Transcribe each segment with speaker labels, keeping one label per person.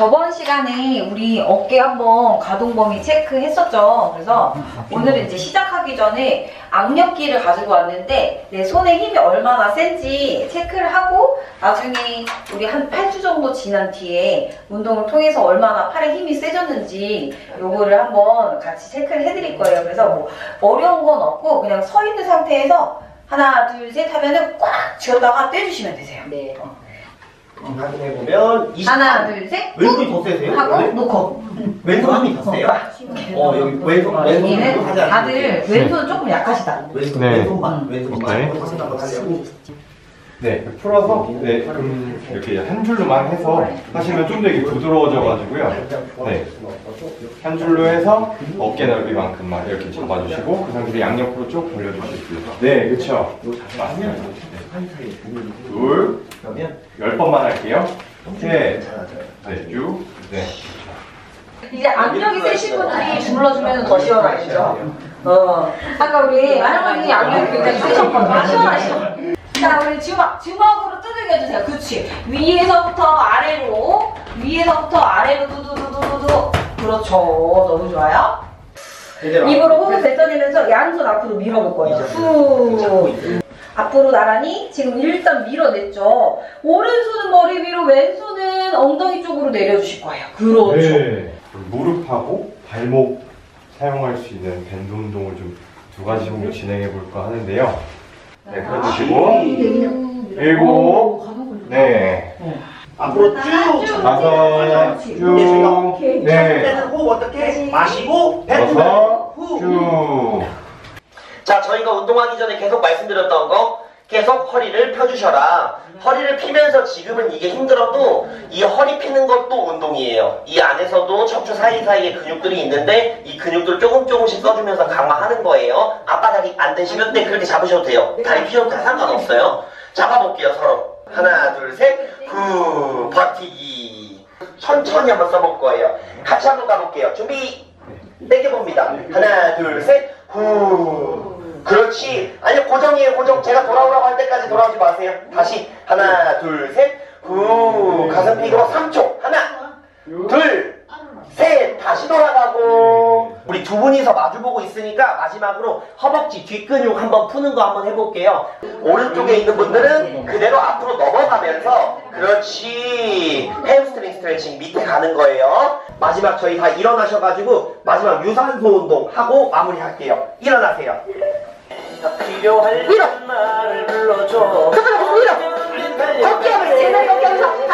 Speaker 1: 저번 시간에 우리 어깨 한번 가동 범위 체크했었죠. 그래서 오늘은 이제 시작하기 전에 악력기를 가지고 왔는데 내 손에 힘이 얼마나 센지 체크를 하고 나중에 우리 한 8주 정도 지난 뒤에 운동을 통해서 얼마나 팔에 힘이 세졌는지 요거를 한번 같이 체크를 해드릴 거예요. 그래서 뭐 어려운 건 없고 그냥 서 있는 상태에서 하나 둘 셋 하면은 꽉 쥐었다가 떼주시면 되세요.
Speaker 2: 네.
Speaker 3: 확인해 보면 20.
Speaker 1: 하나 둘 셋.
Speaker 3: 왼손이 더 세세요?
Speaker 1: 하고
Speaker 3: 원래?
Speaker 1: 놓고.
Speaker 3: 왼손 힘이 더 세요? 어 여기 왼손 왼손
Speaker 1: 여기는
Speaker 3: 하지 않으면
Speaker 1: 다들
Speaker 3: 돼요.
Speaker 1: 왼손은 조금 약하시다.
Speaker 3: 왼손
Speaker 4: 네.
Speaker 3: 왼손만 왼손만. 확인 한번 하려고.
Speaker 4: 네, 풀어서 네, 그럼 이렇게 한 줄로만 해서 하시면 좀 더 이게 부드러워져가지고요. 네, 한 줄로 해서 어깨 넓이만큼만 이렇게 잡아주시고 그 상태로 양옆으로 쭉 벌려주시고요. 네, 그렇죠. 맞습니다. 둘,
Speaker 3: 그러면
Speaker 4: 열 번만 할게요. 셋, 네, 쭉, 네.
Speaker 1: 이제 악력이 세신 분들이 주물러주면 더 시원하시죠? 어. 아까 우리 할머니 악력이 굉장히 세셨거든요. 시원하시죠? 자, 우리 주먹, 주먹으로 두들겨주세요. 그렇지. 위에서부터 아래로, 위에서부터 아래로 두두두두두두. 그렇죠. 너무 좋아요. 입으로 호흡 뱉어내면서 양손 앞으로 밀어볼 거예요. 후. 앞으로 나란히 지금 일단 밀어냈죠. 오른손은 머리 위로, 왼손은 엉덩이 쪽으로 내려주실 거예요. 그렇죠.
Speaker 4: 네. 무릎하고 발목 사용할 수 있는 밴드 운동을 좀 두 가지 정도 진행해 볼까 하는데요. 네, 그려주시고 일곱, 네,
Speaker 3: 앞으로 쭉
Speaker 4: 다섯, 쭉, 네,
Speaker 3: 호흡 어떻게 마시고 뱉으면
Speaker 4: 여섯,
Speaker 3: 후.
Speaker 4: 쭉.
Speaker 5: 자, 저희가 운동하기 전에 계속 말씀드렸던 거 계속 허리를 펴주셔라. 허리를 피면서 지금은 이게 힘들어도 이 허리 피는 것도 운동이에요. 이 안에서도 척추 사이사이에 근육들이 있는데 이 근육들 조금 조금씩 써주면서 강화하는 거예요. 앞바닥이 안 되시면 때 그렇게 잡으셔도 돼요. 다리 피셔도 다 상관없어요. 잡아볼게요, 서로. 하나, 둘, 셋. 후, 버티기. 천천히 한번 써볼 거예요. 같이 한번 가볼게요. 준비. 땡겨봅니다. 하나, 둘, 셋. 후. 그렇지. 아니, 고정이에요, 고정. 제가 돌아오라고 할 때까지 돌아오지 마세요. 다시. 하나, 둘, 셋. 후. 가슴 펴고 3초. 하나, 둘, 셋. 다시 돌아가고. 우리 두 분이서 마주보고 있으니까 마지막으로 허벅지 뒷근육 한번 푸는 거 한번 해볼게요. 오른쪽에 있는 분들은 그대로 앞으로 넘어가면서 그렇지. 햄스트링 스트레칭 밑에 가는 거예요. 마지막 저희 다 일어나셔가지고 마지막 유산소 운동 하고 마무리할게요. 일어나세요. 필요할 말을 불러줘.
Speaker 1: 그러면 밀어. 어깨 한번 제대로 어깨 하면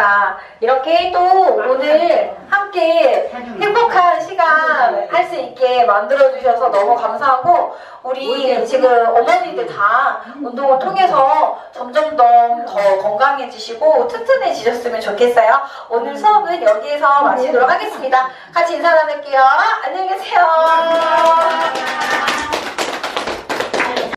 Speaker 1: 자, 이렇게 또 오늘 함께 행복한 시간 할 수 있게 만들어주셔서 너무 감사하고, 우리 지금 어머니들 다 운동을 통해서 점점 더, 더 건강해지시고 튼튼해지셨으면 좋겠어요. 오늘 수업은 여기에서 마치도록 하겠습니다. 같이 인사 나눌게요. 안녕히 계세요.